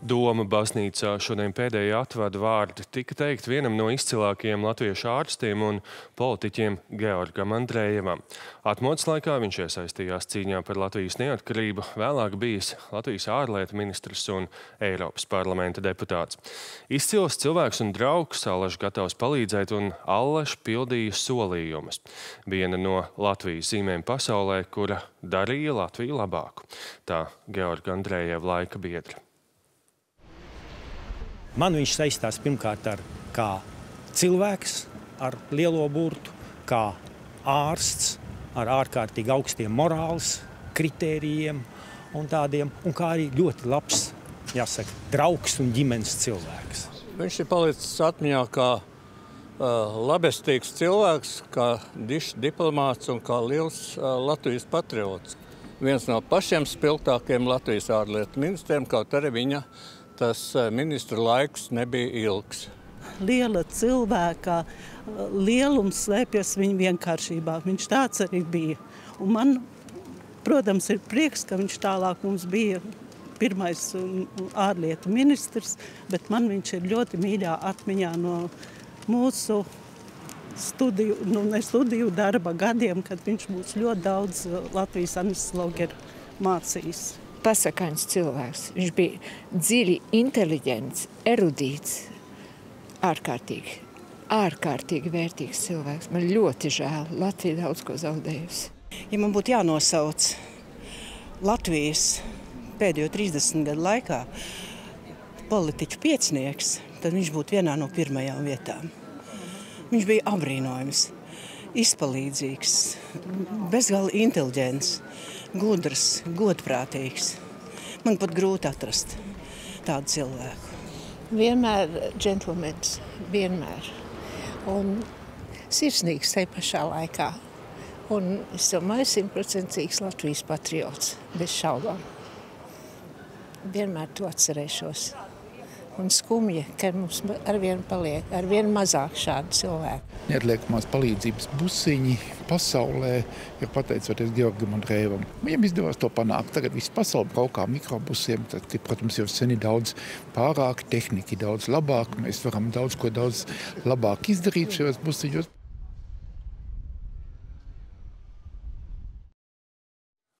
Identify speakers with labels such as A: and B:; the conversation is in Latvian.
A: Doma baznīcā šodien pēdējā atvada vārdi tika teikt vienam no izcilākajiem latviešu ārstiem un politiķiem Georgam Andrējevam. Atmodas laikā viņš iesaistījās cīņā par Latvijas neatkarību, vēlāk bijis Latvijas ārlietu ministrs un Eiropas parlamenta deputāts. Izcils cilvēks un draugs, Allaž gatavs palīdzēt un Allaž pildīja solījumus. Viena no Latvijas zīmēm pasaulē, kura darīja Latviju labāku. Tā Georga Andrējeva laika biedra.
B: Man viņš saistās pirmkārt ar kā cilvēks ar lielo burtu, kā ārsts ar ārkārtīgi augstiem morāles kritērijiem un tādiem, un kā arī ļoti labs, jāsaka, draugs un ģimenes cilvēks.
C: Viņš ir palicis atmiņā kā uh, labestīgs cilvēks, kā dišs diplomāts un kā liels uh, Latvijas patriots. Viens no pašiem spilgtākajiem Latvijas ārlietu ministriem, kaut arī viņa tas ministra laiks nebija ilgs.
D: Liela cilvēka lielums slēpjas viņa vienkāršībā. Viņš tāds arī bija. Un man, protams, ir prieks, ka viņš tālāk mums bija pirmais ārlietu ministrs, bet man viņš ir ļoti mīļā atmiņā no mūsu studiju, nu ne studiju darba gadiem, kad viņš mums ļoti daudz Latvijas anesthezologu ir mācījis
E: pasakāns cilvēks. Viņš bija dziļi inteliģents, erudīts, ārkārtīgi, ārkārtīgi vērtīgs cilvēks. Man ļoti žēl, Latvija daudz ko zaudējusi.
F: Ja man būtu jānosauc Latvijas pēdējo 30 gadu laikā politiķu piecinieks, tad viņš būtu vienā no pirmajām vietām. Viņš bija apbrīnojams, izpalīdzīgs, bezgalīgi inteliģents gudrs, godprātīgs. Man pat grūti atrast tādu cilvēku.
E: Vienmēr džentlmenis, vienmēr. Un sirsnīgs te pašā laikā. Un es domāju, simtprocentīgs Latvijas patriots, bez šaubām. Vienmēr to atcerēšos un skumji, ka mums arvien paliek arvien mazāk šādu cilvēku.
G: Neatliekamās palīdzības busiņi pasaulē ir pateicoties Georgam un Rēvam. Viņam izdevās to panākt. Tagad viss pasaule braukā mikrobusiem. Tad, protams, jau sen ir daudz pārāk, tehnika daudz labāka. Mēs varam daudz ko daudz labāk izdarīt šajos busiņos.